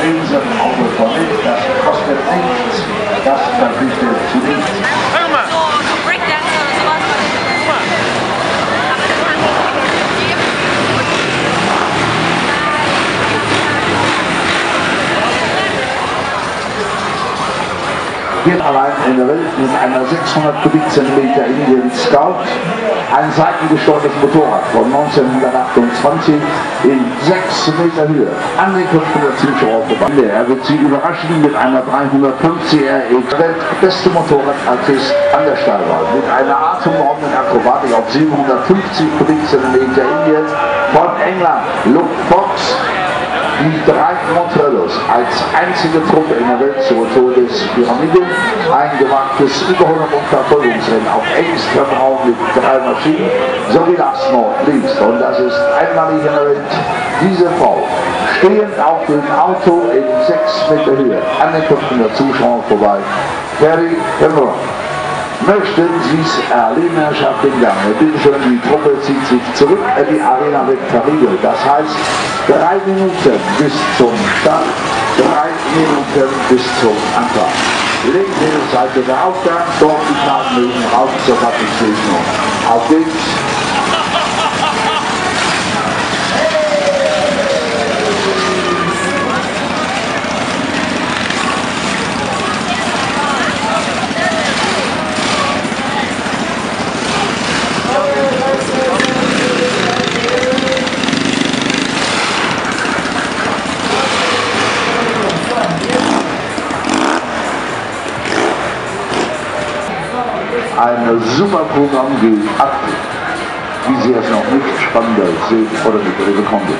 Lesen Auto von das kostet nichts, das verpflichtet Hier allein in der Welt mit einer 600 Kubikzentimeter Indian Scout ein seitengesteuertes Motorrad von 1928 in 6 Meter Höhe. Angekommen von der Zuschauer. Er wird sie überraschen mit einer 350 RX weltbeste Motorradartist an der Stahlbahn mit einer atemberaubenden Akrobatik auf 750 Kubikzentimeter Indien von England. Luke Fox die drei Montrellos als einzige Truppe in der Welt zur Todespyramide, ein gewagtes über 100 Verfolgungsrennen auf engstem Raum mit drei Maschinen, sowie last not least, und das ist einmalig in der Welt, diese Frau, stehend auf dem Auto in 6 Meter Höhe, angekommen von der Zuschauer vorbei, Ferry Cameron. Möchten Sie erleben, Herrschaft im Gange? Bitte schön, die Truppe zieht sich zurück, die Arena wird verriegelt. Das heißt, drei Minuten bis zum Start, drei Minuten bis zum Anfang. Linke Seite der Aufgang, dort die Kartenmögen raus zur Verpflichtung. Auf geht's. Ein super Programm geht ab, wie Sie es noch nicht spannender sehen oder mit Ihrer konnten.